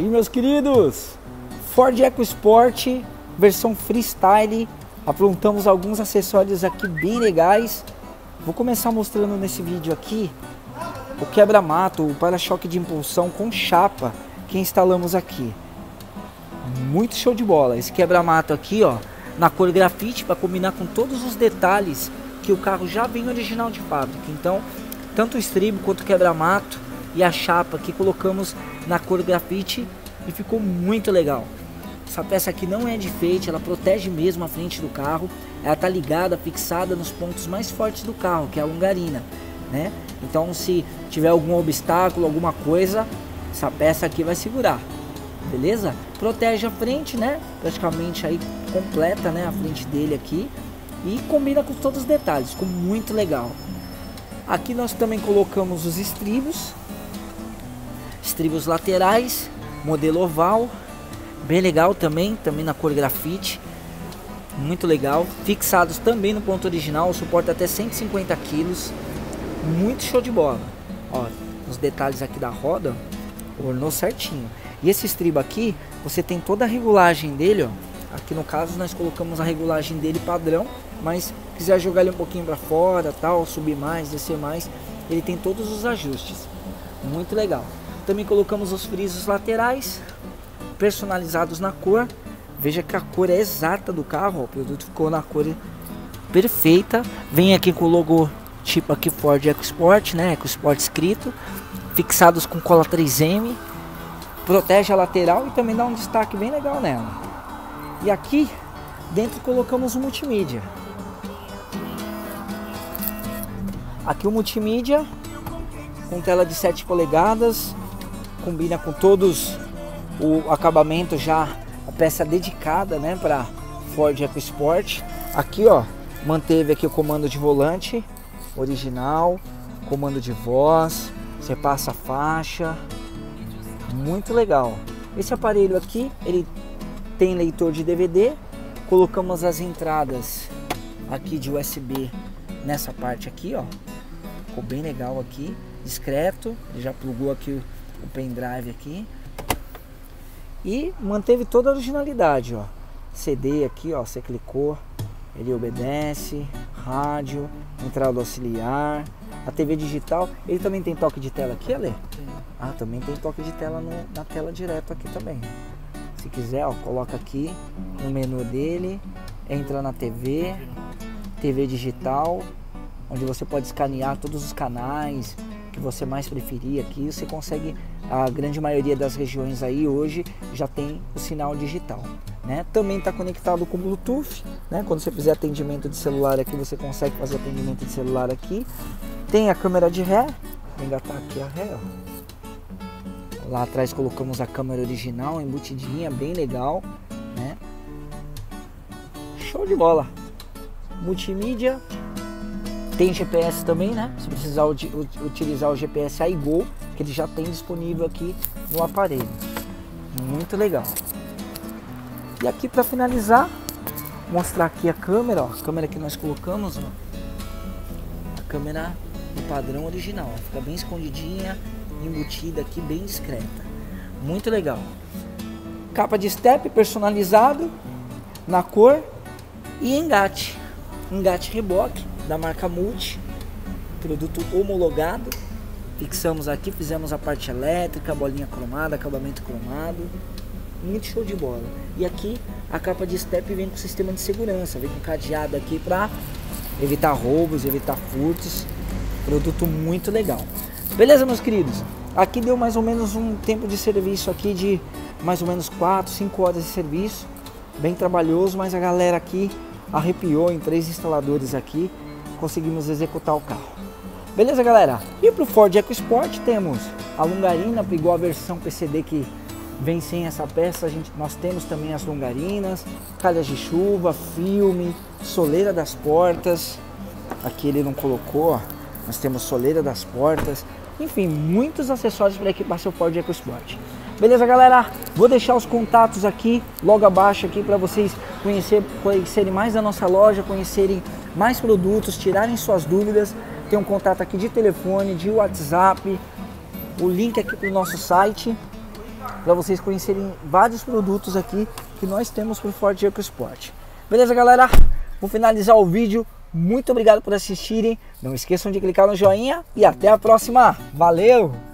Aí, meus queridos, Ford EcoSport, versão freestyle. Aprontamos alguns acessórios aqui bem legais. Vou começar mostrando nesse vídeo aqui o quebra-mato, o para-choque de impulsão com chapa que instalamos aqui. Muito show de bola. Esse quebra-mato aqui, ó, na cor grafite para combinar com todos os detalhes que o carro já vem original de fábrica. Então, tanto o estribo quanto o quebra-mato e a chapa que colocamos na cor grafite e ficou muito legal. Essa peça aqui não é de enfeite, ela protege mesmo a frente do carro. Ela tá ligada, fixada nos pontos mais fortes do carro, que é a longarina, né? Então se tiver algum obstáculo, alguma coisa, essa peça aqui vai segurar. Beleza? Protege a frente, né? Praticamente aí completa, né, a frente dele aqui e combina com todos os detalhes, ficou muito legal. Aqui nós também colocamos os estribos, estribos laterais, modelo oval, bem legal também, também na cor grafite, muito legal. Fixados também no ponto original, suporta até 150 quilos, muito show de bola. Ó, os detalhes aqui da roda, ornou certinho. E esse estribo aqui, você tem toda a regulagem dele, ó. Aqui no caso nós colocamos a regulagem dele padrão, mas quiser jogar ele um pouquinho para fora, tal, subir mais, descer mais, ele tem todos os ajustes. Muito legal. Também colocamos os frisos laterais, personalizados na cor. Veja que a cor é exata do carro, o produto ficou na cor perfeita. Vem aqui com o logo tipo aqui Ford EcoSport, né, EcoSport escrito, fixados com cola 3M, protege a lateral e também dá um destaque bem legal nela. E aqui dentro colocamos o multimídia. Aqui o multimídia com tela de 7 polegadas, combina com todos o acabamento já a peça dedicada, né, para Ford EcoSport. Aqui, ó, manteve aqui o comando de volante original, comando de voz, você passa a faixa, muito legal. Esse aparelho aqui, ele tem leitor de DVD, colocamos as entradas aqui de USB nessa parte aqui, ó, ficou bem legal aqui, discreto, já plugou aqui o pendrive aqui e manteve toda a originalidade, ó. CD aqui, ó, você clicou, ele obedece, rádio, entrada auxiliar, a TV digital, ele também tem toque de tela aqui, Ale? Ah, também tem toque de tela no, na tela direto aqui também. Se quiser, ó, coloca aqui no menu dele, entra na TV, TV digital, onde você pode escanear todos os canais que você mais preferir aqui. Você consegue, a grande maioria das regiões aí hoje já tem o sinal digital. Né? Também está conectado com Bluetooth, né? Quando você fizer atendimento de celular aqui, você consegue fazer atendimento de celular aqui. Tem a câmera de ré, vou engatar aqui a ré, ó. Lá atrás colocamos a câmera original, embutidinha, bem legal, né? Show de bola! Multimídia, tem GPS também, né? Se precisar utilizar o GPS iGo, que ele já tem disponível aqui no aparelho. Muito legal. E aqui para finalizar, mostrar aqui a câmera, ó, a câmera que nós colocamos, ó. A câmera do padrão original, ó, fica bem escondidinha, embutida aqui, bem discreta. Muito legal. Capa de step personalizado na cor e engate. Engate reboque da marca Multi, produto homologado. Fixamos aqui, fizemos a parte elétrica, bolinha cromada, acabamento cromado. Muito show de bola. E aqui a capa de step vem com sistema de segurança, vem com cadeado aqui para evitar roubos, evitar furtos. Produto muito legal. Beleza, meus queridos? Aqui deu mais ou menos um tempo de serviço aqui de mais ou menos 4, 5 horas de serviço. Bem trabalhoso, mas a galera aqui arrepiou em três instaladores aqui conseguimos executar o carro. Beleza, galera? E para o Ford EcoSport temos a longarina, igual a versão PCD que vem sem essa peça, a gente, nós temos também as longarinas, calhas de chuva, filme, soleira das portas. Aqui ele não colocou, ó. nós temos soleira das portas, enfim, muitos acessórios para equipar seu Ford EcoSport. Beleza, galera? Vou deixar os contatos aqui, logo abaixo aqui, para vocês conhecer, conhecerem mais da nossa loja, conhecerem mais produtos, tirarem suas dúvidas. Tem um contato aqui de telefone, de WhatsApp, o link aqui para o nosso site. para vocês conhecerem vários produtos aqui que nós temos para o Ford EcoSport. Beleza, galera? Vou finalizar o vídeo. Muito obrigado por assistirem. Não esqueçam de clicar no joinha e até a próxima. Valeu!